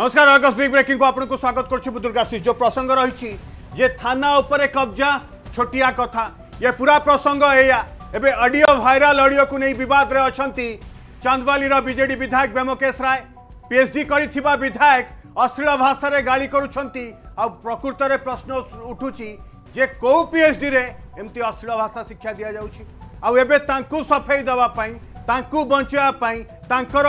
नमस्कार Argus big breaking কু আপনার স্বাগত করছি जो प्रसंग रही রয়েছে যে থানা উপরে কবজা ये पूरा प्रसंग एया एवं अडियो भाइराल अडियो को नहीं अच्छा चांदवालीर विजेड विधायक बेमकेश राय पीएचडी कर विधायक अश्लील भाषा गाड़ी करुँच प्रकृत में प्रश्न उठू जे कौ पीएचडी डी एमती अश्लील भाषा शिक्षा दि जाऊ सफेई देवाई बचापी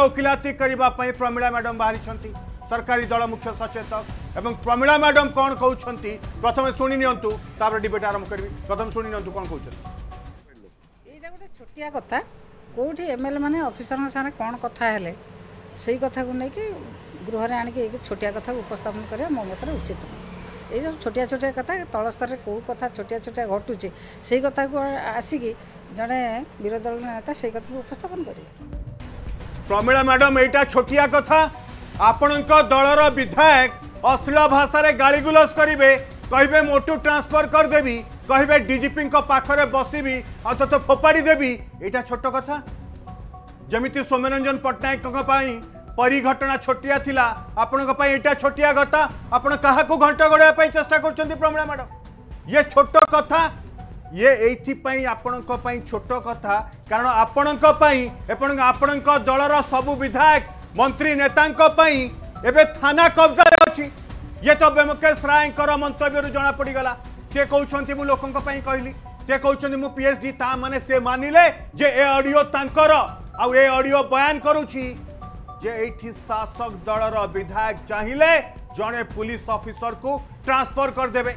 वकिलाती करने प्रमिला मैडम बाहरी সরকারি দল মুখ্য সচেতক এবং প্রমীলা ম্যাডাম কণ কৌঁতি প্রথমে শুনি নিয়ন্তু তাপরে ডিবেট আরম্ভ করবি প্রথমে শুনি নিয়ন্তু কণ কৌঁছেন এইটা গোটে ছোটিয়া কথা কোটি এমএলএ মানে অফিসরঙ্ সাথে কোণ কথা হলে সেই কথাকে নেই গৃহরে আনিকি এই ছোটিয়া কথা উপস্থাপন করা মো মতরে উচিত এই যে ছোটিয়া ছোটিয়া কথা তল স্তরে কেউ কথা ছোটিয়া ছোটিয়া ঘটুছে সেই কথাকে আসিকি জনে বিরোধী দল নেতা সেই কথাকে উপস্থাপন করবে প্রমীলা ম্যাডাম এইটা ছোটিয়া কথা ଆପଣଙ୍କ ଦଳର ବିଧାୟକ ଅଶ୍ଳୀଳ ଭାଷାରେ ଗାଳିଗୁଲଜ କରିବେ କହିବେ ମୋଟୁ ଟ୍ରାନ୍ସଫର କରିଦେବି କହିବେ ଡିଜିପିଙ୍କ ପାଖରେ ବସିବି ଅନ୍ତତ ଫୋପାଡ଼ି ଦେବି ଏଇଟା ଛୋଟ କଥା ଯେମିତି ସୌମ୍ୟରଞ୍ଜନ ପଟ୍ଟନାୟକଙ୍କ ପାଇଁ ପରିଘଟଣା ଛୋଟିଆ ଥିଲା ଆପଣଙ୍କ ପାଇଁ ଏଇଟା ଛୋଟିଆ କଥା ଆପଣ କାହାକୁ ଘଣ୍ଟ ଗୋଡ଼ାଇବା ପାଇଁ ଚେଷ୍ଟା କରୁଛନ୍ତି ପ୍ରମିଳା ମ୍ୟାଡ଼ାମ୍ ଇଏ ଛୋଟ କଥା ଇଏ ଏଇଥିପାଇଁ ଆପଣଙ୍କ ପାଇଁ ଛୋଟ କଥା କାରଣ ଆପଣଙ୍କ ପାଇଁ ଆପଣଙ୍କ ଆପଣଙ୍କ ଦଳର ସବୁ ବିଧାୟକ ମନ୍ତ୍ରୀ ନେତାଙ୍କ ପାଇଁ ଏବେ ଥାନା କବ୍ଜାରେ ଅଛି ଇଏ ତ ବ୍ୟୋମକେଶ ରାୟଙ୍କର ମନ୍ତବ୍ୟରୁ ଜଣାପଡ଼ିଗଲା ସେ କହୁଛନ୍ତି ମୁଁ ଲୋକଙ୍କ ପାଇଁ କହିଲି ସେ କହୁଛନ୍ତି ମୁଁ ପିଏଚ୍ ଡି ତା ମାନେ ସେ ମାନିଲେ ଯେ ଏ ଅଡ଼ିଓ ତାଙ୍କର ଆଉ ଏ ଅଡ଼ିଓ ବୟାନ କରୁଛି ଯେ ଏଇଠି ଶାସକ ଦଳର ବିଧାୟକ ଚାହିଁଲେ ଜଣେ ପୁଲିସ ଅଫିସରକୁ ଟ୍ରାନ୍ସଫର କରିଦେବେ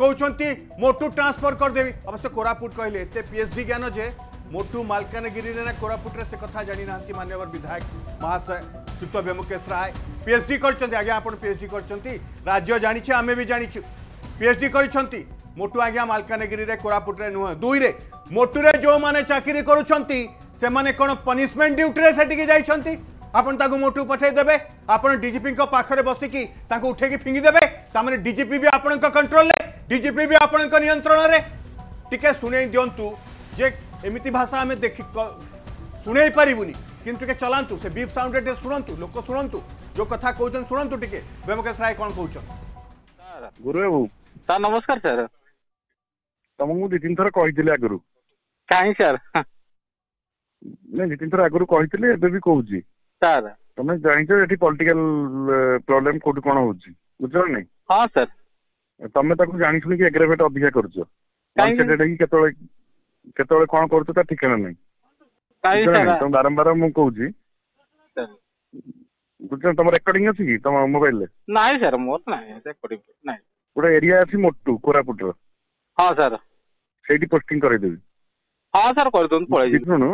କହୁଛନ୍ତି ମୋଟୁ ଟ୍ରାନ୍ସଫର କରିଦେବି ଅବଶ୍ୟ କୋରାପୁଟ କହିଲେ ଏତେ ପିଏଚ୍ ଡି ଜ୍ଞାନ ଯେ મોટું માલકાનગીરીને કોરાપુટરે સે કથા જાણીના માન્યવર વિધાયક મહાશય શ્રીયુક્ત વ્યમુકેશ રાય પીએચડી કરી આજ્ઞા આપણ પીએચડી કરી રાજ્ય જાણીછે આમે બી જાણીછુ પીએચડી କରିଛନ୍ତି મોટુ ଆଜ୍ଞା ମାଲକାନଗିରିରେ କୋରାପୁଟରେ નુહ ଦୁଇରେ મોટુરે ଯେଉଁମାନେ ଚାକିରି କରୁଛନ୍ତି ସେମାନେ କ'ଣ ପନିଶମେଣ୍ଟ ଡ୍ୟୁଟିରେ ସେଠିକି ଯାଇଛନ୍ତି ଆପଣ ତାଙ୍କୁ ମୋଟୁ ପଠାଇଦେବେ ଆପଣ ଡିଜିପିଙ୍କ ପାଖରେ ବସିକି ତାଙ୍କୁ ଉଠେଇକି ଫିଙ୍ଗିଦେବେ ତାମାନେ ଡିଜିପି ବି ଆପଣଙ୍କ କଣ୍ଟ୍ରୋଲରେ ଡିଜିପି ବି ଆପଣଙ୍କ ନିୟନ୍ତ୍ରଣରେ ଟିକେ ଶୁଣେଇ ଦିଅନ୍ତୁ ଯେ ଏମିତି ଭାଷା ଆମେ ଦେଖି ଶୁଣେଇ ପାରିବୁନି କିନ୍ତୁ ଟିକେ ଚଲାନ୍ତୁ ସେ ବିପ୍ ସାଉଣ୍ଡରେ ଟିକେ ଶୁଣନ୍ତୁ ଲୋକ ଶୁଣନ୍ତୁ ଯୋଉ କଥା କହୁଛନ୍ତି ଶୁଣନ୍ତୁ ଟିକେ ବ୍ୟୋମକେଶ ରାୟ କ'ଣ କହୁଛନ୍ତି ଗୁରୁବାବୁ ସାର୍ ନମସ୍କାର ସାର୍ ତମକୁ ମୁଁ ଦି ତିନି ଥର କହିଥିଲି ଆଗରୁ କାହିଁ ସାର୍ ନାଇଁ ଦି ତିନି ଥର ଆଗରୁ କହିଥିଲି ଏବେ ବି କହୁଛି ସାର୍ ତମେ ଜାଣିଛ ଏଠି ପଲିଟିକାଲ ପ୍ରୋବ୍ଲେମ କୋଉଠି କ'ଣ ହଉଛି ବୁଝିଲ ନାଇଁ ହଁ ସାର୍ ତମେ ତାକୁ ଜାଣି ଶୁଣିକି ଏଗ୍ରେଭେଟ ଅଧିକା କରୁଛ କେତେବେଳେ କେତେବେଳେ କଣ କରୁଛ ତା ଠିକଣା ନାହିଁ ତମେ ବାରମ୍ବାର ମୁଁ କହୁଛି ବୁଝୁଛ ତମ ରେକର୍ଡିଂ ଅଛି କି ତମ ମୋବାଇଲରେ ନାଇଁ ସାର୍ ମୋର ନାଇଁ ରେକର୍ଡିଂ ନାଇଁ ଗୋଟେ ଏରିଆ ଅଛି ମୋଟୁ କୋରାପୁଟର ହଁ ସାର୍ ସେଇଠି ପୋଷ୍ଟିଂ କରେଇଦେବି ହଁ ସାର୍ କରିଦିଅନ୍ତୁ ପଳେଇ ଶୁଣୁ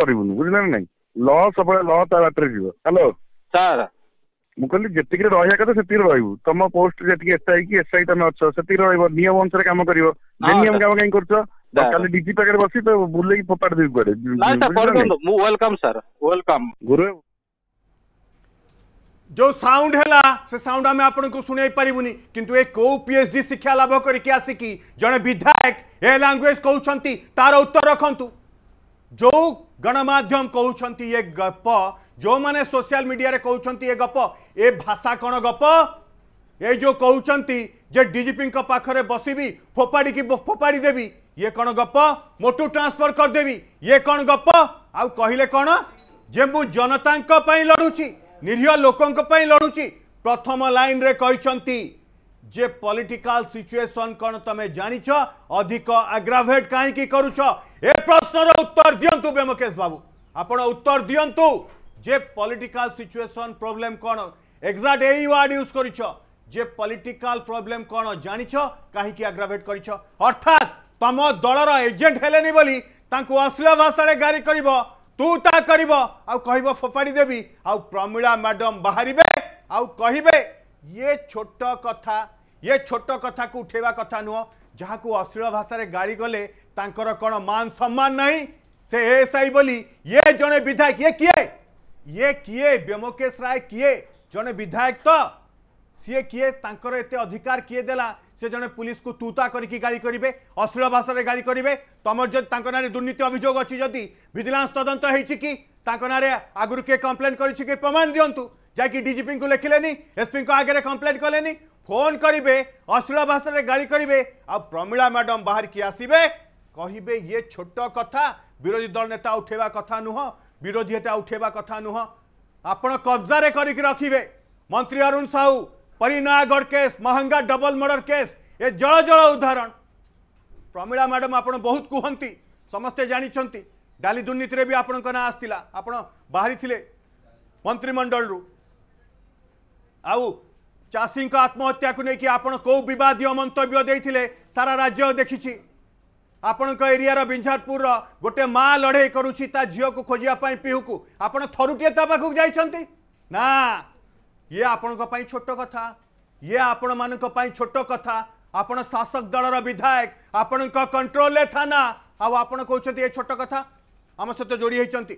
କରିବୁନି ବୁଝିଲା ନା ନାଇଁ ଲ ସବୁବେଳେ ଲ ତା ବାଟରେ ଯିବ ହ୍ୟାଲୋ ସାର୍ ମୁଁ କହିଲି ଯେତିକିରେ ରହିବା କଥା ସେତିକି ରହିବୁ ତମ ପୋଷ୍ଟ ଯେତିକି ଏସ୍ଆଇ କି ଏସ୍ଆଇ ତମେ ଅଛ ସେତିକି ରହିବ ନିୟମ ଅନୁସାରେ କାମ କରିବ ବେନିୟମ କାମ କାହିଁ କରୁଛ କାଲି ଡିଜି ପାଖରେ ବସି ବୁଲେଇକି ଫୋପାଡି ଦେବି କୁଆଡେ ନାଇଁ ସାର୍ କରିଦିଅନ୍ତୁ ମୁଁ ୱେଲକମ୍ ସାର୍ ୱେଲକମ୍ ଗୁରୁ ଯୋଉ ସାଉଣ୍ଡ ହେଲା ସେ ସାଉଣ୍ଡ ଆମେ ଆପଣଙ୍କୁ ଶୁଣାଇ ପାରିବୁନି କିନ୍ତୁ ଏ କୋଉ ପିଏଚ୍ଡି ଶିକ୍ଷା ଲାଭ କରିକି ଆସିକି ଜଣେ ବିଧାୟକ ଏ ଲାଙ୍ଗୁଏଜ କହୁଛନ୍ତି ତାର ଉତ୍ତର ରଖନ୍ତୁ ଯୋଉ ଗଣମାଧ୍ୟମ କହୁଛନ୍ତି ଏ ଗପ ଯୋଉମାନେ ସୋସିଆଲ ମିଡିଆରେ କହୁଛନ୍ତି ଏ ଗପ ଏ ଭାଷା କ'ଣ ଗପ ଏ ଯୋଉ କହୁଛନ୍ତି ଯେ ଡିଜିପିଙ୍କ ପାଖରେ ବସିବି ଫୋପାଡ଼ିକି ଫୋପାଡ଼ି ଦେବି ये कौन गप मोटू ट्रांसफर करदेवी ये कौन गप आउ कहले कौन जे मु जनता लड़ुची निरीह लोकों लड़ुची प्रथम लाइन रे कही जे पॉलिटिकल सिचुएशन कौन तुम जान अधिक आग्राभेट कहीं करुच ए प्रश्नर उत्तर दिंतु बेमकेश बाबू आप उत्तर दिंतु जे पॉलिटिकल सिचुएशन प्रॉब्लम कौन एक्जाक्ट यही वार्ड यूज कर जे पॉलिटिकल प्रॉब्लम कौन जान कहीं आग्राभेट कर अर्थात ତମ ଦଳର ଏଜେଣ୍ଟ ହେଲେନି ବୋଲି ତାଙ୍କୁ ଅଶ୍ଳୀଳ ଭାଷାରେ ଗାରି କରିବ ତୁ ତା କରିବ ଆଉ କହିବ ଫୋପାଡ଼ି ଦେବି ଆଉ ପ୍ରମିଳା ମ୍ୟାଡ଼ମ୍ ବାହାରିବେ ଆଉ କହିବେ ଇଏ ଛୋଟ କଥା ଇଏ ଛୋଟ କଥାକୁ ଉଠେଇବା କଥା ନୁହଁ ଯାହାକୁ ଅଶ୍ଳୀଳ ଭାଷାରେ ଗାଳି କଲେ ତାଙ୍କର କ'ଣ ମାନ ସମ୍ମାନ ନାହିଁ ସେ ଏଏସ୍ଆଇ ବୋଲି ଇଏ ଜଣେ ବିଧାୟକ ଇଏ କିଏ ଇଏ କିଏ ବ୍ୟୋମକେଶ ରାୟ କିଏ ଜଣେ ବିଧାୟକ ତ ସିଏ କିଏ ତାଙ୍କର ଏତେ ଅଧିକାର କିଏ ଦେଲା से जड़े पुलिस को तूता करके गाड़ी करेंगे अश्लील भाषा से गाड़ी करेंगे तुम ना दुर्नीति अभियोग अच्छी जदि भिजिलांस तदंत हो आगुरी किए कम्प्लेन कर प्रमाण दिंतु जैकि डीजीपी को लिखिले एसपी को आगे कम्प्लेन कले फोन करेंगे अश्लील भाषा से गाड़ी करेंगे आ प्रमीला मैडम बाहर की आसवे कहे ये छोट कथा विरोधी दल नेता उठेबा कथा नुह विरोधी नेता उठेवा कथा नुह आपण कब्जा रे करके रखिए मंत्री Arun Sahu परिनायगढ़ case Mahanga double murder case ए जल जल उदाहरण प्रमीला मैडम आप बहुत कहती समस्ते जानते डाली दुर्नीति भी आपण आसला आप बाहरी मंत्रिमंडल आउ आत्महत्या को लेकिन आप बद मंत्य देते सारा राज्य देखी आपण एरिया विंझारपुर गोटे माँ लड़े करुच्ची झील को खोजापी पीहू को आप थरुटे पाखक ना ये आपण छोट कथा ये आपण मान छोट कथा आपण शासक दलर विधायक आपण कंट्रोल थाना आपण कहते ये छोट कथा आम सहित जोड़ी होती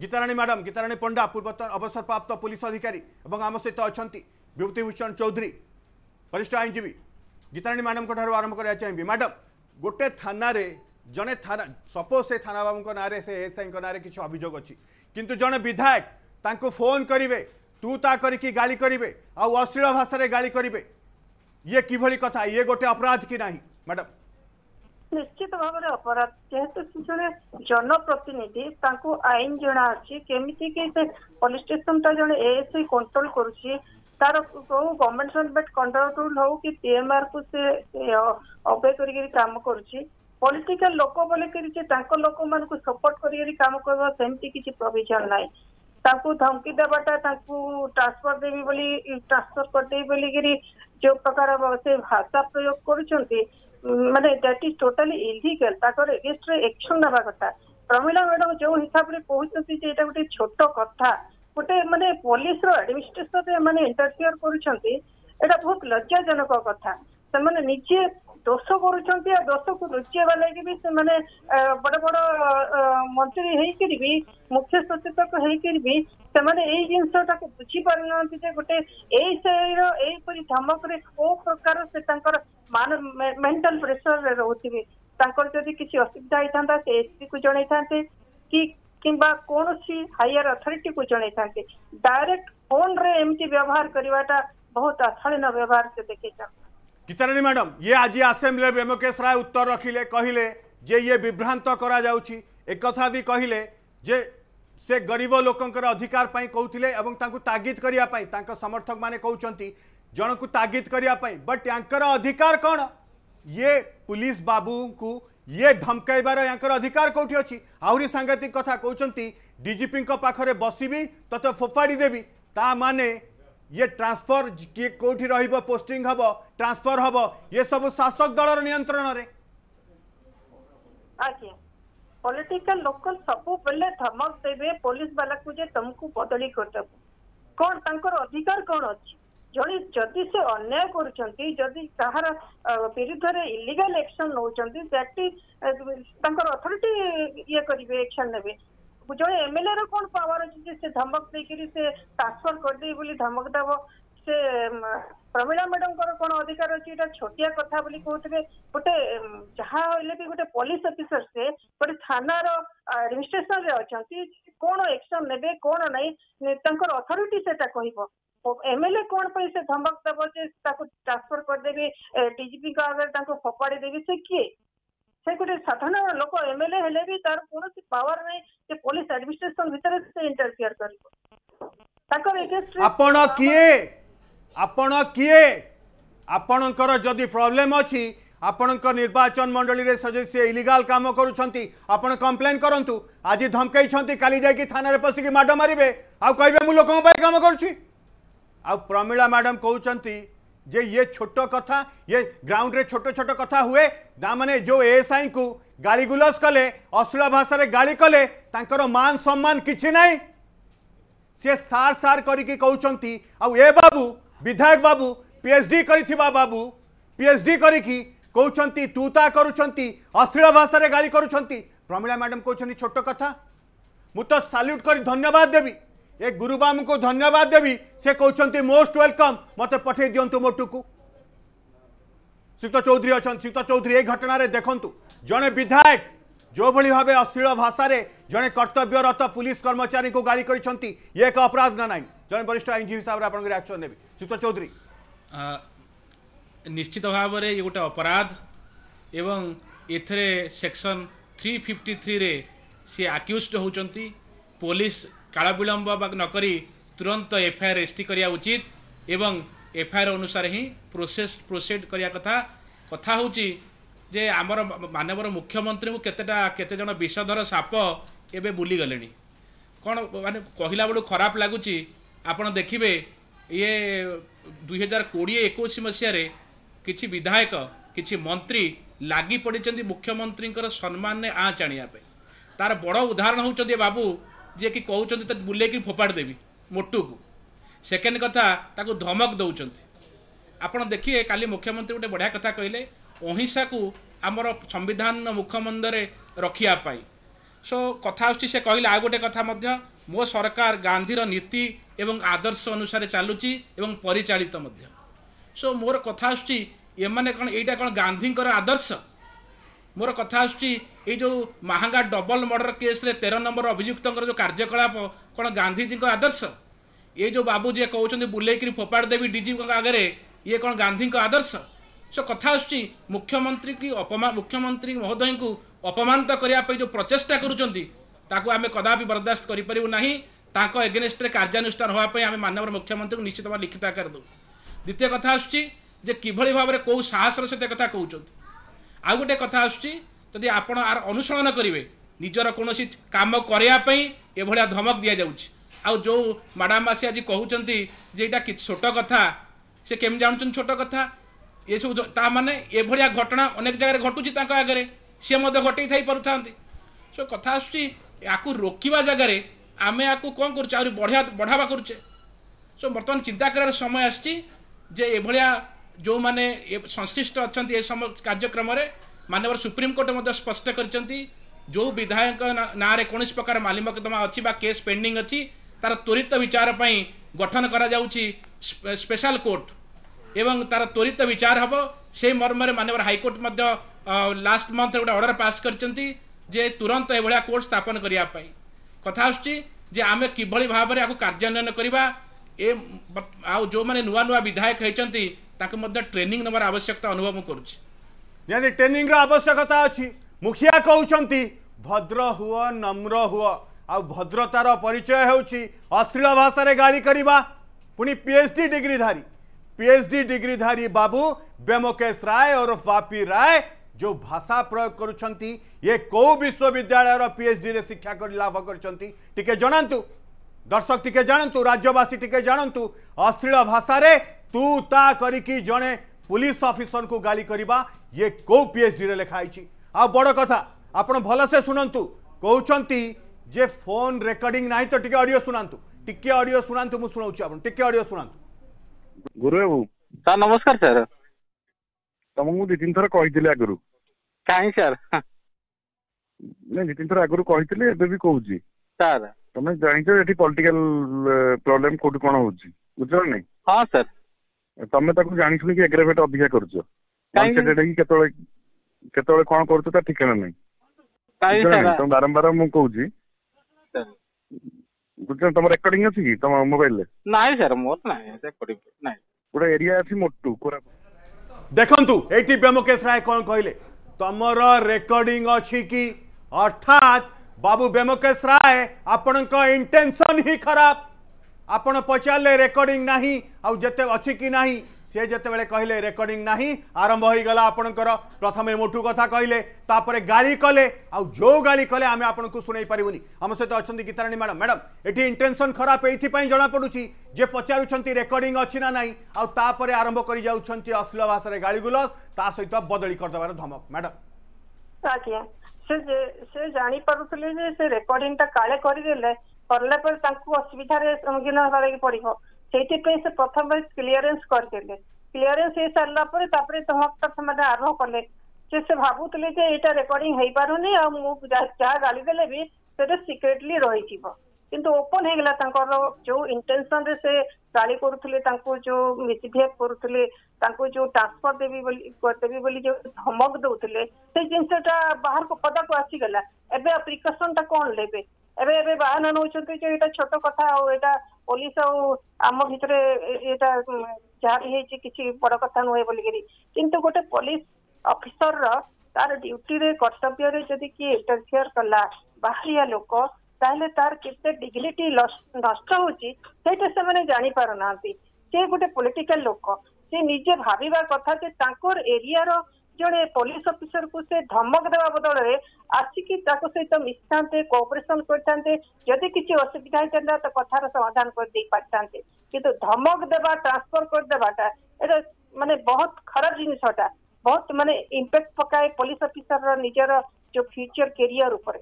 गीताराणी मैडम गीताराणी पंडा पूर्वतन अवसरप्राप्त पुलिस अधिकारी आम सहित अच्छा विभूति भूषण चौधरी वरिष्ठ आईनजीवी गीताराणी मैडम आरंभ करना चाहिए मैडम गोटे थाना जड़े थाना सपोज से थाना बाबू ना से एसआई ना कि अभोग अच्छी किंतु जड़े विधायक फोन करेंगे तू ता करके गाली करे आश्लील भाषा गाली करे ये किभली कथा ये गोटे अपराध कि ना मैडम ନିଶ୍ଚିତ ଭାବରେ ଅପରାଧ ଯେହେତୁ ଜଣେ ଜନପ୍ରତିନିଧି ତାଙ୍କୁ ଆଇନ ଜଣା ଅଛି କେମିତି କି ସେ ପୋଲିସ ଷ୍ଟେସନ ଟା ଜଣେ ଏଏସ୍ଆଇ କଣ୍ଟ୍ରୋଲ କରୁଛି ତାର କୋଉ ଗଭର୍ଣ୍ଣମେଣ୍ଟ ସର୍ଭେଣ୍ଟ କଣ୍ଟ୍ରୋଲ ହଉ କି ପିଏମଆର କୁ ସେ ଅବୟ କରିକି କାମ କରୁଛି ପଲିଟିକାଲ ଲୋକ ବୋଲିକିରି ଯେ ତାଙ୍କ ଲୋକମାନଙ୍କୁ ସପୋର୍ଟ କରିକି କାମ କରିବ ସେମିତି କିଛି ପ୍ରୋଭିଜନ ନାହିଁ ତାଙ୍କୁ ଧମକି ଦେବାଟା ତାଙ୍କୁ ଟ୍ରାନ୍ସଫର ଦେବି ବୋଲି ଟ୍ରାନ୍ସଫର କରିଦେବି ବୋଲିକିରି ଯୋଉ ପ୍ରକାର ସେ ଭାଷା ପ୍ରୟୋଗ କରୁଛନ୍ତି ମାନେ ଦ୍ୟାଟ୍ ଇଜ୍ ଟୋଟାଲି ଇଲିଗାଲ ତାଙ୍କର ଏଗେନଷ୍ଟରେ ଏକ୍ସନ ନେବା କଥା ପ୍ରମିଳା ମ୍ୟାଡମ ଯୋଉ ହିସାବରେ କହୁଛନ୍ତି ଯେ ଏଇଟା ଗୋଟେ ଛୋଟ କଥା ଗୋଟେ ମାନେ ପୋଲିସର ଆଡମିନିଷ୍ଟ୍ରେସନରେ ଏମାନେ ଇଣ୍ଟରଫିଅର କରୁଛନ୍ତି ଏଇଟା ବହୁତ ଲଜ୍ଜାଜନକ କଥା ସେମାନେ ନିଜେ दोष कर दोष को लुचे लगे भी से बड़ बड़ मंत्री भी मुख्य सचेतक होकर बुझी पार ना गोटे यही धमक रे प्रकार से मान मेन्टाल प्रेसर में रोथे जदि किसी असुविधा होता था से एस पी को जन कि कौन सी हायर अथॉरिटी को जन डायरेक्ट फोन रे एमती व्यवहार करवाटा बहुत अशालीन व्यवहार से देखे ଗୀତାରାଣୀ ମ୍ୟାଡ଼ାମ୍ ଇଏ ଆଜି ଆସେମ୍ବ୍ଲିରେ ବ୍ୟୋମକେଶ ରାୟ ଉତ୍ତର ରଖିଲେ କହିଲେ ଯେ ଇଏ ବିଭ୍ରାନ୍ତ କରାଯାଉଛି ଏକଥା ବି କହିଲେ ଯେ ସେ ଗରିବ ଲୋକଙ୍କର ଅଧିକାର ପାଇଁ କହୁଥିଲେ ଏବଂ ତାଙ୍କୁ ତାଗିଦ କରିବା ପାଇଁ ତାଙ୍କ ସମର୍ଥକମାନେ କହୁଛନ୍ତି ଜଣକୁ ତାଗିଦ କରିବା ପାଇଁ ବଟ୍ ୟାଙ୍କର ଅଧିକାର କ'ଣ ଇଏ ପୁଲିସ ବାବୁଙ୍କୁ ଇଏ ଧମକାଇବାର ୟାଙ୍କର ଅଧିକାର କେଉଁଠି ଅଛି ଆହୁରି ସାଂଘାତିକ କଥା କହୁଛନ୍ତି ଡିଜିପିଙ୍କ ପାଖରେ ବସିବି ତତେ ଫୋପାଡ଼ି ଦେବି ତା ମାନେ ये ट्रांसफर किए कौटी रोस्टिंग हम ट्रांसफर हम ये सब शासक दल नियंत्रण पॉलिटिकल लोकल सब बेले धमक देवे पुलिस वाला को जे तुमको बदली करदेबु कौन तांकर अधिकार कौन अछि जड़ी जदि से अन्याय करुछंती जदि कहार विरुद्ध रे इलीगल एक्शन नौछंती दैट इज तांकर अथॉरिटी ये करिवे एक्शन नेबे ଜଣେ ଏମଏଲଏ ର କଣ ପାୱାର ଅଛି ଯେ ସେ ଧମକ ଦେଇକିରି ସେ ଟ୍ରାନ୍ସଫର କରିଦେବି ବୋଲି ଧମକ ଦେବ ସେ ପ୍ରମିଳା ମ୍ୟାଡମଙ୍କର କଣ ଅଧିକାର ଅଛି ଏଇଟା ଛୋଟିଆ କଥା ବୋଲି କହୁଥିଲେ ଗୋଟେ ଯାହା ହେଲେ ବି ଗୋଟେ ପୋଲିସ ଅଫିସର ସେ ଗୋଟେ ଥାନାର ଆଡମିନିଷ୍ଟ୍ରେସନରେ ଅଛନ୍ତି କଣ ଏକ୍ସନ ନେବେ କଣ ନାହିଁ ତାଙ୍କର ଅଥରିଟି ସେଟା କହିବ ଏମଏଲଏ କଣ ପାଇଁ ସେ ଧମକ ଦେବ ଯେ ତାକୁ ଟ୍ରାନ୍ସଫର କରିଦେବି ଡିଜିପିଙ୍କ ଆଗରେ ତାଙ୍କୁ ଫୋପାଡ଼ି ଦେବି ସେ କିଏ ସେ ଗୋଟେ ସାଧାରଣ ଲୋକ ଏମଏଲଏ ହେଲେ ବି ତାର କୌଣସି ପାୱାର ନାହିଁ ଯେ ପୋଲିସ ଆଡମିନିଷ୍ଟ୍ରେସନ ଭିତରେ ସେ ଇଣ୍ଟରଫିଅର କରିବ ତାଙ୍କର ଆପଣ କିଏ ଆପଣ କିଏ ଆପଣଙ୍କର ଯଦି ପ୍ରୋବ୍ଲେମ୍ ଅଛି ଆପଣଙ୍କ ନିର୍ବାଚନ ମଣ୍ଡଳୀରେ ଯଦି ସେ ଇଲିଗାଲ କାମ କରୁଛନ୍ତି ଆପଣ କମ୍ପ୍ଲେନ୍ କରନ୍ତୁ ଆଜି ଧମକେଇଛନ୍ତି କାଲି ଯାଇକି ଥାନାରେ ପଶିକି ମାଡ଼ ମାରିବେ ଆଉ କହିବେ ମୁଁ ଲୋକଙ୍କ ପାଇଁ କାମ କରୁଛି ଆଉ ପ୍ରମିଳା ମ୍ୟାଡ଼ାମ୍ କହୁଛନ୍ତି जे ये छोट कथा ये ग्राउंड रे छोट छोट कथा हुए मैंने जो आई को गाड़ी गुलज कले अश्लील भाषा गाड़ी कले मान सम्मान किसी ना सी सार सार कर बाबू विधायक बाबू पीएचडी कर बाबू पीएचडी एच डी तू तूता कर भाषा गाड़ी करमिला प्रमीला मैडम कहते छोट कथा मु तो साल्यूट कर धन्यवाद देवी ए गुरुबाबू को धन्यवाद देवी से कहते मोस्ट वेलकम मत पठे दिंतु मोटू को श्रीयुक्त चौधरी अच्छा श्रीत चौधरी ये घटन देखु जड़े विधायक जो भाई भाव अश्लील भाषा जड़े कर्तव्यरत पुलिस कर्मचारी को गाड़ी करते ये एक अपराध ना ना जड़े वरिष्ठ आईनजीवी हिसाब से आप देवी श्रीत चौधरी निश्चित भाव में ये गोटे अपराध एवं एथेरे section three fifty three C accuse होती पुलिस কালবিলম্ব নকরি ତୁରନ୍ତ ଏଫ୍ଆଇଆର୍ ରେଜିଷ୍ଟ୍ରି କରିବା ଉଚିତ ଏବଂ ଏଫ୍ଆଇଆର୍ ଅନୁସାରେ ହିଁ ପ୍ରୋସେସ୍ ପ୍ରୋସିଡ଼ କରିବା କଥା କଥା ହେଉଛି ଯେ ଆମର ମାନ୍ୟବର ମୁଖ୍ୟମନ୍ତ୍ରୀଙ୍କୁ କେତେଟା କେତେଜଣ ବିଷଧର ସାପ ଏବେ ବୁଲିଗଲେଣି କ'ଣ ମାନେ କହିଲା ବେଳକୁ ଖରାପ ଲାଗୁଛି ଆପଣ ଦେଖିବେ ଇଏ ଦୁଇହଜାର କୋଡ଼ିଏ ଏକୋଇଶ ମସିହାରେ କିଛି ବିଧାୟକ କିଛି ମନ୍ତ୍ରୀ ଲାଗି ପଡ଼ିଛନ୍ତି ମୁଖ୍ୟମନ୍ତ୍ରୀଙ୍କର ସମ୍ମାନରେ ଆଞ୍ଚ ଆଣିବା ପାଇଁ ତା'ର ବଡ଼ ଉଦାହରଣ ହେଉଛନ୍ତି ବାବୁ ଯିଏକି କହୁଛନ୍ତି ତ ବୁଲେଇକି ଫୋପାଡ଼ି ଦେବି ମୋଟୁକୁ ସେକେଣ୍ଡ କଥା ତାକୁ ଧମକ ଦେଉଛନ୍ତି ଆପଣ ଦେଖିବେ କାଲି ମୁଖ୍ୟମନ୍ତ୍ରୀ ଗୋଟେ ବଢ଼ିଆ କଥା କହିଲେ ଅହିଂସାକୁ ଆମର ସମ୍ବିଧାନ ମୁଖମନ୍ଦରେ ରଖିବା ପାଇଁ ସୋ କଥା ହେଉଛି ସେ କହିଲେ ଆଉ ଗୋଟେ କଥା ମଧ୍ୟ ମୋ ସରକାର ଗାନ୍ଧୀର ନୀତି ଏବଂ ଆଦର୍ଶ ଅନୁସାରେ ଚାଲୁଛି ଏବଂ ପରିଚାଳିତ ମଧ୍ୟ ସୋ ମୋର କଥା ଆସୁଛି ଏମାନେ କ'ଣ ଏଇଟା କ'ଣ ଗାନ୍ଧୀଙ୍କର ଆଦର୍ଶ ମୋର କଥା ଆସୁଛି ଏଇ ଯେଉଁ ମାହାଙ୍ଗା ଡବଲ ମର୍ଡର କେସ୍ରେ ତେର ନମ୍ବର ଅଭିଯୁକ୍ତଙ୍କର ଯେଉଁ କାର୍ଯ୍ୟକଳାପ କ'ଣ ଗାନ୍ଧିଜୀଙ୍କ ଆଦର୍ଶ ଇଏ ଯେଉଁ ବାବୁ ଯିଏ କହୁଛନ୍ତି ବୁଲେଇକିରି ଫୋପାଡ଼ି ଦେବି ଡିଜିଙ୍କ ଆଗରେ ଇଏ କ'ଣ ଗାନ୍ଧୀଙ୍କ ଆଦର୍ଶ ସୋ କଥା ଆସୁଛି ମୁଖ୍ୟମନ୍ତ୍ରୀ କି ଅପମା ମୁଖ୍ୟମନ୍ତ୍ରୀ ମହୋଦୟଙ୍କୁ ଅପମାନିତ କରିବା ପାଇଁ ଯେଉଁ ପ୍ରଚେଷ୍ଟା କରୁଛନ୍ତି ତାକୁ ଆମେ କଦାପି ବରଦାସ୍ତ କରିପାରିବୁ ନାହିଁ ତାଙ୍କ ଏଗେନେଷ୍ଟରେ କାର୍ଯ୍ୟାନୁଷ୍ଠାନ ହେବା ପାଇଁ ଆମେ ମାନ୍ୟବର ମୁଖ୍ୟମନ୍ତ୍ରୀଙ୍କୁ ନିଶ୍ଚିତ ଭାବେ ଲିଖିତ ଆକାର ଦେଉ ଦ୍ୱିତୀୟ କଥା ଆସୁଛି ଯେ କିଭଳି ଭାବରେ କେଉଁ ସାହସର ସହିତ କଥା କହୁଛନ୍ତି ଆଉ ଗୋଟେ କଥା ଆସୁଛି ଯଦି ଆପଣ ଆର ଅନୁସରଣ କରିବେ ନିଜର କୌଣସି କାମ କରିବା ପାଇଁ ଏଭଳିଆ ଧମକ ଦିଆଯାଉଛି ଆଉ ଯେଉଁ ମ୍ୟାଡ଼ାମ୍ ଆସି ଆଜି କହୁଛନ୍ତି ଯେ ଏଇଟା କିଛି ଛୋଟ କଥା ସେ କେମିତି ଜାଣୁଛନ୍ତି ଛୋଟ କଥା ଏସବୁ ତାମାନେ ଏଭଳିଆ ଘଟଣା ଅନେକ ଜାଗାରେ ଘଟୁଛି ତାଙ୍କ ଆଗରେ ସିଏ ମଧ୍ୟ ଘଟେଇ ଥାଇପାରୁଥାନ୍ତି ସୋ କଥା ଆସୁଛି ୟାକୁ ରୋକିବା ଜାଗାରେ ଆମେ ୟାକୁ କ'ଣ କରୁଛେ ଆହୁରି ବଢ଼ିଆ ବଢ଼ାବା କରୁଛେ ସୋ ବର୍ତ୍ତମାନ ଚିନ୍ତା କରିବାର ସମୟ ଆସିଛି ଯେ ଏଭଳିଆ ଯେଉଁମାନେ ସଂଶ୍ଳିଷ୍ଟ ଅଛନ୍ତି ଏ ସମ କାର୍ଯ୍ୟକ୍ରମରେ ମାନ୍ୟବର ସୁପ୍ରିମକୋର୍ଟ ମଧ୍ୟ ସ୍ପଷ୍ଟ କରିଛନ୍ତି ଯେଉଁ ବିଧାୟକ ନାଁରେ କୌଣସି ପ୍ରକାର ମାଲିମକଦ୍ଦମା ଅଛି ବା କେସ୍ ପେଣ୍ଡିଂ ଅଛି ତାର ତ୍ୱରିତ ବିଚାର ପାଇଁ ଗଠନ କରାଯାଉଛି ସ୍ପେଶାଲ କୋର୍ଟ ଏବଂ ତାର ତ୍ୱରିତ ବିଚାର ହେବ ସେହି ମର୍ମରେ ମାନ୍ୟବର ହାଇକୋର୍ଟ ମଧ୍ୟ ଲାଷ୍ଟ ମନ୍ଥ ଗୋଟେ ଅର୍ଡ଼ର ପାସ୍ କରିଛନ୍ତି ଯେ ତୁରନ୍ତ ଏଭଳିଆ କୋର୍ଟ ସ୍ଥାପନ କରିବା ପାଇଁ କଥା ଆସୁଛି ଯେ ଆମେ କିଭଳି ଭାବରେ ଆକୁ କାର୍ଯ୍ୟାନ୍ୱୟନ କରିବା ଏ ଆଉ ଯେଉଁମାନେ ନୂଆ ନୂଆ ବିଧାୟକ ହେଇଛନ୍ତି ତାଙ୍କୁ ମଧ୍ୟ ଟ୍ରେନିଂ ନେବାର ଆବଶ୍ୟକତା ଅନୁଭବ କରୁଛି निहाती ट्रेनिंग आवश्यकता अच्छी मुखिया कहते भद्र हुआ नम्र हुआ आ भद्रतार परिचय होश्लील भाषा गाड़ी करवा पुणी पीएचडी डिग्री धारी डी डिग्री धारी बाबू बेमकेश राय और बापी राय जो भाषा प्रयोग ये कौ विश्वविद्यालय पीएचडी रे शिक्षा कर लाभ करके जनातु दर्शक टी जानतु राज्यवासी टी जानतु अश्लील भाषा तू ता करी पुलिस अफिसर को गाली करवा ये କୋଉ ପିଏଚ୍ଡିରେ ଲେଖା ହେଇଛି ଆଉ ବଡ଼ କଥା ଆପଣ ଭଲସେ ଶୁଣନ୍ତୁ କହୁଛନ୍ତି ଯେ ଫୋନ୍ ରେକର୍ଡିଂ ନାହିଁ ତ ଟିକେ ଅଡିଓ ଶୁଣାନ୍ତୁ ଟିକେ ଅଡିଓ ଶୁଣାନ୍ତୁ ମୁଁ ଶୁଣାଉଛି ଆପଣ ଟିକେ ଅଡିଓ ଶୁଣାନ୍ତୁ ଗୁରୁବାବୁ ସାର୍ ନମସ୍କାର ସାର୍ ତମକୁ ଦି ତିନି ଥର କହିଥିଲି ଆଗରୁ କାହିଁ ସାର୍ ନାଇଁ ଦି ତିନି ଥର ଆଗରୁ କହିଥିଲି ଏବେ ବି କହୁଛି ସାର୍ ତମେ ଜାଣିଛ ଏଠି ପଲିଟିକାଲ ପ୍ରୋବ୍ଲେମ୍ କୋଉଠି କଣ ହଉଛି ବୁଝିଲ ନାଇଁ ହଁ ସାର୍ ତମେ ତାକୁ ଜାଣି ଶୁଣିକି ଏଗ୍ରେଭେଟ୍ ଅଧିକା କରୁଛ ସେଟା ହିଁ କେତେବେଳେ କେତେବେଳେ କଣ କରୁଛ ତା ଠିକଣା ନାହିଁ ତମେ ବାରମ୍ବାର ମୁଁ କହୁଛି ବୁଝୁଛ ତମ ରେକର୍ଡିଂ ଅଛି କି ତମ ମୋବାଇଲରେ ନାଇଁ ସାର୍ ମୋର ନାହିଁ ରେକର୍ଡିଂ ନାହିଁ ଗୋଟେ ଏରିଆ ଅଛି ମୋଟୁ କୋରାପୁଟ ଦେଖନ୍ତୁ ଏଇଠି ବ୍ୟୋମକେଶ ରାୟ କଣ କହିଲେ ତମର ରେକର୍ଡିଂ ଅଛି କି ଅର୍ଥାତ ବାବୁ ବ୍ୟୋମକେଶ ରାୟ ଆପଣଙ୍କ ଇଣ୍ଟେନସନ୍ ହିଁ ଖରାପ ଆପଣ ପଚାରିଲେ ରେକର୍ଡିଂ ନାହିଁ ଆଉ ଯେତେ ଅଛି କି ନାହିଁ सी जितेबाला कहले रेकर्डिंग ना आरंभ हो गला आपणकर प्रथम मोटू कथा कहले गाड़ी कले आ जो गाड़ी कले आम आपको शुणी पारूनी आम सहित अच्छा गीताराणी मैडम मैडम ये इंटेनसन खराब ये जमापड़ी जे पचार अच्छी ना ना आपर आरंभ कर अश्लील भाषा गाड़ी गुलस ता सहित बदली करदेवार धमक मैडम आज्ञा से जानी पारुले से रेकर्डिंग काले करिदेले करला सम्मुखीन होबारे पड़िबो ସେଇଥିପାଇଁ ସେ ପ୍ରଥମେ କ୍ଲିୟରେନ୍ସ କରିଦେଲେ କ୍ଲିୟରେନ୍ସ ହେଇସାରିଲା ପରେ ତାପରେ ଧମକ ସେମାନେ ଆରମ୍ଭ କଲେ ଯେ ସେ ଭାବୁଥିଲେ ଯେ ଏଇଟା ରେକର୍ଡିଂ ହେଇପାରୁନି ଆଉ ମୁଁ ଯାହା ଗାଳି ଦେଲେ ବି ସେଟା ସିକ୍ରେଟଲି ରହିଯିବ କିନ୍ତୁ ଓପନ ହେଇଗଲା ତାଙ୍କର ଯୋଉ ଇଣ୍ଟେନସନରେ ସେ ଗାଳି କରୁଥିଲେ ତାଙ୍କୁ ଯୋଉ ମିସବିହେଭ କରୁଥିଲେ ତାଙ୍କୁ ଯୋଉ ଟ୍ରାନ୍ସଫର ଦେବି ବୋଲି ଦେବି ବୋଲି ଯୋଉ ଧମକ ଦଉଥିଲେ ସେ ଜିନିଷଟା ବାହାରକୁ ପଦାକୁ ଆସିଗଲା ଏବେ ପ୍ରିକସନଟା କଣ ନେବେ ଏବେ ଏବେ ବାହାନ ନେଉଛନ୍ତି ଯେ ଏଇଟା ଛୋଟ କଥା ଆଉ ଏଇଟା ପୋଲିସ ଆଉ ଆମ ଭିତରେ ଏଇଟା ଯାହା ବି ହେଇଛି କିଛି ବଡ କଥା ନୁହେଁ ବୋଲିକିରି କିନ୍ତୁ ଗୋଟେ ପୋଲିସ ଅଫିସରର ତାର ଡ୍ୟୁଟିରେ କର୍ତ୍ତବ୍ୟରେ ଯଦି କିଏ ଇଣ୍ଟରଫିୟର କଲା ବାହାରିଆ ଲୋକ ତାହେଲେ ତାର କେତେ ଡିଗ୍ନିଟି ନଷ୍ଟ ହଉଛି ସେଇଟା ସେମାନେ ଜାଣିପାରୁନାହାନ୍ତି ସେ ଗୋଟେ ପୋଲିଟିକାଲ ଲୋକ ସେ ନିଜେ ଭାବିବା କଥା ଯେ ତାଙ୍କର ଏରିଆର जड़े पुलिस अफिसर को से धमक देवा बदल आसिक सहित मिशिथाते कपरेसन करते जदि किसी असुविधा होता तो कथार समाधान करते कि धमक देवा ट्रांसफर करदेटा मानने बहुत खराब जिनसा बहुत मानने इंपैक्ट पकाए पुलिस अफिसर निजर जो फ्यूचर कैरियर उपर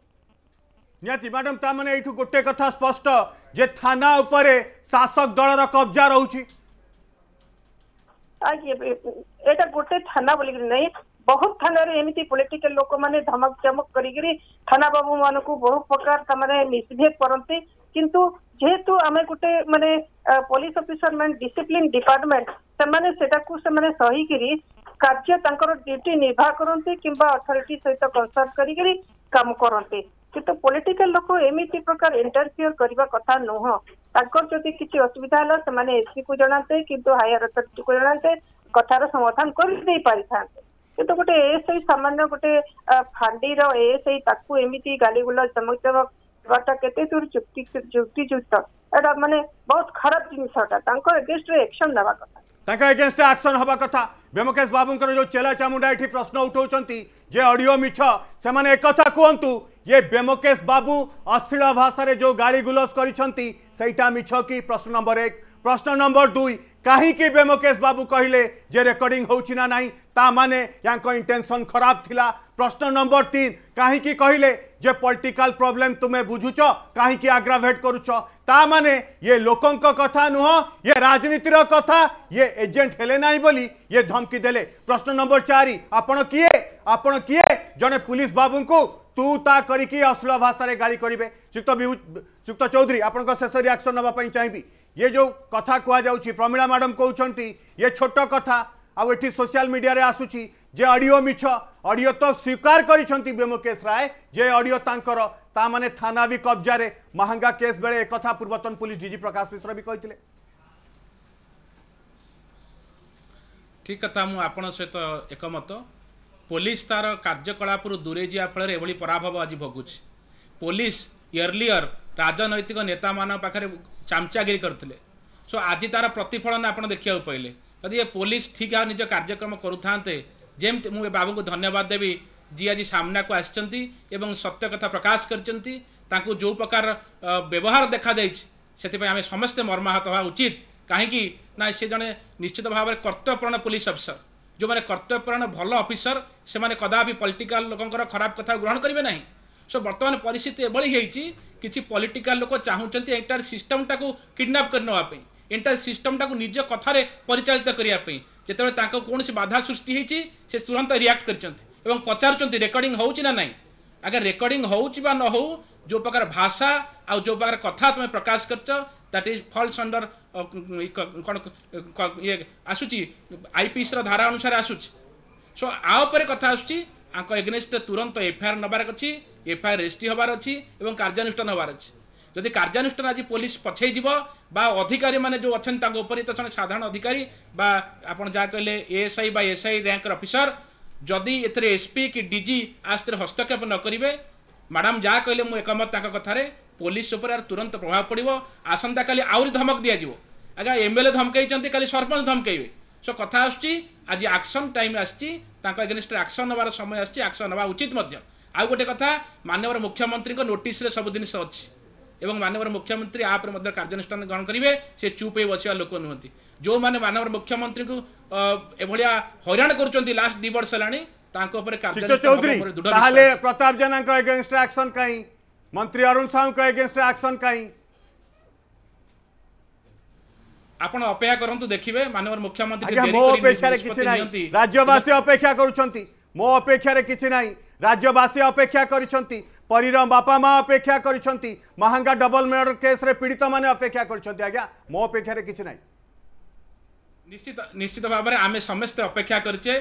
मैडम गोटे कथा स्पष्ट जे थाना उपरे शासक दल कब्जा रही गोटे थाना बोलिक बहुत थाना एमती पॉलिटिकल लोक मैंने धमक चमक करी थाना बाबू मान को बहुत प्रकार मिसबिहेव करते किंतु जेहेतु आम गोटे मानने पुलिस अफिसर मैं डिसिप्लिन डिपार्टमेंट से मैंने सहीकि ड्यूटी निर्वाह करते कि अथरीटी सहित कनसल्ट करते किंतु पॉलिटिकल लोक एमती प्रकार इंटरफियर करने कथा नुह जदि किसी असुविधा है से एसी को जनाते कि हायर अथरीटी को जनाते कथार समाधान कर कितु तो गोटे एएसआई सामान्य गोटे फांडी एएसआई ताक एमती गालीगुल केुक्तिजुक्त मानने बहुत खराब जिनसा एगेस्ट एक्शन नवा कथा एगेस्ट एक्शन हवा कथा व्योमकेश बाबू जो चेला चामुंडा ये प्रश्न उठाऊ ऑडियो मिछ से एक कहतु ये बेमोकेश बाबू अश्लील भाषा जो गाड़ी गुलस करी छंती सेटा मिछो की प्रश्न नंबर एक प्रश्न नंबर दुई कहीं बेमकेश बाबू कहले जे रेकर्डिंग होना ना ताने या इंटेनसन खराब थिला प्रश्न नंबर तीन कहीं कहले जे पॉलिटिकल प्रॉब्लम तुम्हें बुझुच कहीं आग्राभेट करुच ताने ये लोकों कथा नुह ये राजनीतिर कथा ये एजेंट हेले ना बोली ये धमकी दे प्रश्न नंबर चार आपण किए आपण किए जड़े पुलिस बाबू को तू ता अश्लील भाषा गाड़ी करेंगे चुक्त चुक्त चौधरी आपण शेष रियाक्शन नापी चाहिए ये जो कथा कहु प्रमीला मैडम कौन ये छोट कथा आठ सोशल मीडिया आसूची जे अडियो मिछ अडियो तो स्वीकार कर ब्योमकेश राय जे अडियो तांकर ता माने थाना भी कब्जा रे महंगा केस बेले एक पूर्वतन पुलिस डीजी प्रकाश मिश्र भी कही ठीक कथा मुझे सहित एकमत पुलिस तार कार्यकलाप दूरे जा पराभव आज भोगुच पुलिस इर्लीयर राजनैतिक नेता मान पाखे ଚାମଚାଗିରି କରିଥିଲେ ସୋ ଆଜି ତା'ର ପ୍ରତିଫଳନ ଆପଣ ଦେଖିବାକୁ ପାଇଲେ ଯଦି ଏ ପୋଲିସ ଠିକ୍ ଭାବେ ନିଜ କାର୍ଯ୍ୟକ୍ରମ କରୁଥାନ୍ତେ ଯେମିତି ମୁଁ ଏ ବାବୁଙ୍କୁ ଧନ୍ୟବାଦ ଦେବି ଯିଏ ଆଜି ସାମ୍ନାକୁ ଆସିଛନ୍ତି ଏବଂ ସତ୍ୟ କଥା ପ୍ରକାଶ କରିଛନ୍ତି ତାଙ୍କୁ ଯେଉଁ ପ୍ରକାର ବ୍ୟବହାର ଦେଖାଯାଇଛି ସେଥିପାଇଁ ଆମେ ସମସ୍ତେ ମର୍ମାହତ ହେବା ଉଚିତ କାହିଁକି ନା ସେ ଜଣେ ନିଶ୍ଚିତ ଭାବରେ କର୍ତ୍ତବ୍ୟପରାୟଣ ପୋଲିସ ଅଫିସର ଯେଉଁମାନେ କର୍ତ୍ତବ୍ୟପରାୟଣ ଭଲ ଅଫିସର ସେମାନେ କଦାପି ପଲିଟିକାଲ ଲୋକଙ୍କର ଖରାପ କଥା ଗ୍ରହଣ କରିବେ ନାହିଁ সো বর্তমান পরিস্থিতি এভাবে হয়েছি কিছু পলিটিকাল লোক চাহুমান এন্টার সিষ্টমটা কিডনাপ করে নেওয়া এন্টার সিষ্টমটা নিজ কথার পরিচালিত করা যেত কৌশি বাধা সৃষ্টি হয়েছি সে তুরন্ত রিয়াক্ট করছেন এবং পচারুচ্ছেন রেকর্ডিং হচ্ছে না নাই আগে রেকর্ডিং হচ্ছে বা ন হো যে প্রকার ভাষা আউ যে প্রকার কথা তুমি প্রকাশ করছ দ্যাট ইজ ফলস অন্ডর কোণ ইয়ে আসুচি আইপিএসর ধারা অনুসারে আসুচি সো আ উপরে কথা আসুচি ତାଙ୍କ ଏଗେନେଷ୍ଟରେ ତୁରନ୍ତ ଏଫଆଇଆର୍ ନେବାର ଅଛି ଏଫଆଇଆର୍ ରେଜିଷ୍ଟ୍ରି ହେବାର ଅଛି ଏବଂ କାର୍ଯ୍ୟାନୁଷ୍ଠାନ ହେବାର ଅଛି ଯଦି କାର୍ଯ୍ୟାନୁଷ୍ଠାନ ଆଜି ପୋଲିସ ପଛେଇଯିବ ବା ଅଧିକାରୀମାନେ ଯେଉଁ ଅଛନ୍ତି ତାଙ୍କ ଉପରେ ତ ଜଣେ ସାଧାରଣ ଅଧିକାରୀ ବା ଆପଣ ଯାହା କହିଲେ ଏଏସ୍ଆଇ ବା ଏସ୍ଆଇ ର୍ୟାଙ୍କର ଅଫିସର ଯଦି ଏଥିରେ ଏସ୍ପି କି ଡିଜି ଆସିଥିରେ ହସ୍ତକ୍ଷେପ ନ କରିବେ ମ୍ୟାଡ଼ାମ୍ ଯାହା କହିଲେ ମୁଁ ଏକମତ ତାଙ୍କ କଥାରେ ପୋଲିସ ଉପରେ ଆର ତୁରନ୍ତ ପ୍ରଭାବ ପଡ଼ିବ ଆସନ୍ତାକାଲି ଆହୁରି ଧମକ ଦିଆଯିବ ଆଜ୍ଞା ଏମ୍ଏଲ୍ଏ ଧମକେଇଛନ୍ତି କାଲି ସରପଞ୍ଚ ଧମକେଇବେ তো কথা আছে আজি অ্যাকশন টাইম আছে তা কা এগেইনস্ট অ্যাকশন হওয়ার সময় আছে অ্যাকশন হওয়া উচিত মধ্য আৰু গটে কথা মাননীয় মুখ্যমন্ত্রীক নোটিসৰে সবদিনেস আছে এবঙ মাননীয় মুখ্যমন্ত্রী আপৰ মদ্যে কাৰ্যনিষ্টান গণ্য কৰিবে সে চুপে বছিৱা লোক নহতী যো মানে মাননীয় মুখ্যমন্ত্রীক এ বঢ়িয়া হেইৰাণ কৰচନ୍ତି লাষ্ট ডিৱৰ্ষলানি তা কা ওপৰ কাৰ্যতৰ ওপৰ দুটা আছে তহলে প্ৰতাপ জনা কা এগেইনষ্ট অ্যাকশন কাই মন্ত্রী অরুণ সাউ কা এগেইনষ্ট অ্যাকশন কাই ଆପଣ ଅପେକ୍ଷା କରନ୍ତୁ ଦେଖିବେ ମାନ୍ୟବର ମୁଖ୍ୟମନ୍ତ୍ରୀ ମୋ ଅପେକ୍ଷାରେ କିଛି ନାହିଁ ରାଜ୍ୟବାସୀ ଅପେକ୍ଷା କରୁଛନ୍ତି ମୋ ଅପେକ୍ଷାରେ କିଛି ନାହିଁ ରାଜ୍ୟବାସୀ ଅପେକ୍ଷା କରିଛନ୍ତି ପରୀର ବାପା ମା ଅପେକ୍ଷା କରିଛନ୍ତି ମହାଙ୍ଗା ଡବଲ ମର୍ଡର କେସ୍ରେ ପୀଡ଼ିତମାନେ ଅପେକ୍ଷା କରିଛନ୍ତି ଆଜ୍ଞା ମୋ ଅପେକ୍ଷାରେ କିଛି ନାହିଁ ନିଶ୍ଚିତ ନିଶ୍ଚିତ ଭାବରେ ଆମେ ସମସ୍ତେ ଅପେକ୍ଷା କରିଛେ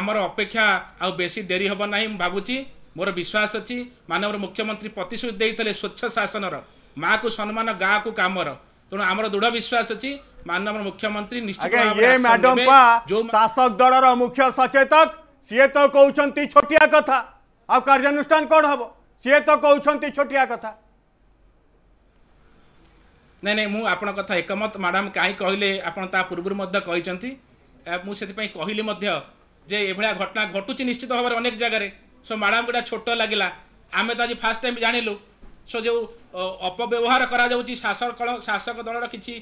ଆମର ଅପେକ୍ଷା ଆଉ ବେଶୀ ଡେରି ହେବ ନାହିଁ ମୁଁ ଭାବୁଛି ମୋର ବିଶ୍ୱାସ ଅଛି ମାନବର ମୁଖ୍ୟମନ୍ତ୍ରୀ ପ୍ରତିଶ୍ରୁତି ଦେଇଥିଲେ ସ୍ୱଚ୍ଛ ଶାସନର ମାଆକୁ ସମ୍ମାନ ଗାଁକୁ କାମର ତେଣୁ ଆମର ଦୃଢ ବିଶ୍ୱାସ ଅଛି ମାନ୍ୟବର ମୁଖ୍ୟମନ୍ତ୍ରୀ ନିଶ୍ଚିତ ଶାସକ ଦଳର ମୁଖ୍ୟ ସଚେତକ ସିଏ ତ କହୁଛନ୍ତି ଛୋଟିଆ କଥା ଆଉ କାର୍ଯ୍ୟାନୁଷ୍ଠାନ କ'ଣ ହବ ସିଏ ତ କହୁଛନ୍ତି ଛୋଟିଆ କଥା ନାଇଁ ନାଇଁ ମୁଁ ଆପଣଙ୍କ କଥା ଏକମତ ମ୍ୟାଡ଼ାମ୍ କାହିଁ କହିଲେ ଆପଣ ତା ପୂର୍ବରୁ ମଧ୍ୟ କହିଛନ୍ତି ମୁଁ ସେଥିପାଇଁ କହିଲି ମଧ୍ୟ ଯେ ଏଭଳିଆ ଘଟଣା ଘଟୁଛି ନିଶ୍ଚିତ ଭାବରେ ଅନେକ ଜାଗାରେ ସୋ ମ୍ୟାଡ଼ାମ୍କୁ ଏଇଟା ଛୋଟ ଲାଗିଲା ଆମେ ତ ଆଜି ଫାର୍ଷ୍ଟ ଟାଇମ୍ ଜାଣିଲୁ ସୋ ଯେଉଁ ଅପବ୍ୟବହାର କରାଯାଉଛି ଶାସକ ଶାସକ ଦଳର କିଛି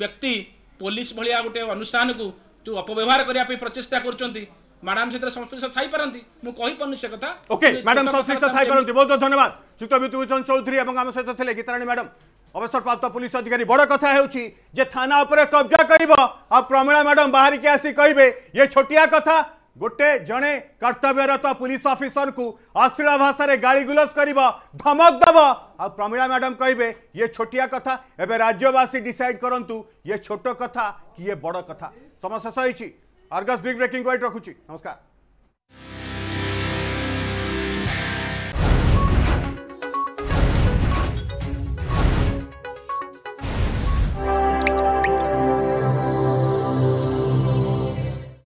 ବ୍ୟକ୍ତି ପୋଲିସ ଭଳିଆ ଗୋଟେ ଅନୁଷ୍ଠାନକୁ ଯେଉଁ ଅପବ୍ୟବହାର କରିବା ପାଇଁ ପ୍ରଚେଷ୍ଟା କରୁଛନ୍ତି ମ୍ୟାଡ଼ାମ୍ ସେଥିରେ ସଂଶ୍ଳିଷ୍ଟ ଥାଇପାରନ୍ତି ମୁଁ କହିପାରୁନି ସେ କଥା ଓକେ ମ୍ୟାଡ଼ାମ୍ ସଂଶ୍ଳିଷ୍ଟ ଥାଇପାରନ୍ତି ବହୁତ ବହୁତ ଧନ୍ୟବାଦ ଯୁକ୍ତ ବିଭୂଷଣ ଚୌଧୁରୀ ଏବଂ ଆମ ସହିତ ଥିଲେ ଗୀତାରାଣୀ ମ୍ୟାଡ଼ାମ୍ ଅବସରପ୍ରାପ୍ତ ପୁଲିସ ଅଧିକାରୀ ବଡ଼ କଥା ହେଉଛି ଯେ ଥାନା ଉପରେ କବ୍ଜା କରିବ ଆଉ ପ୍ରମିଳା ମ୍ୟାଡ଼ାମ୍ ବାହାରିକି ଆସି କହିବେ ଇଏ ଛୋଟିଆ କଥା गोटे जड़े कर्तव्यरत पुलिस अफिसर को अश्लील भाषा गाड़ी गुलज कर धमक दब आ प्रमीणा मैडम कहे ये छोटिया कथा एवं राज्यवासी डिसाइड करूँ ये छोट कथा किए बड़ कथा समस्या सही अर्गस बिग ब्रेकिंग वाइट रखुच्छी नमस्कार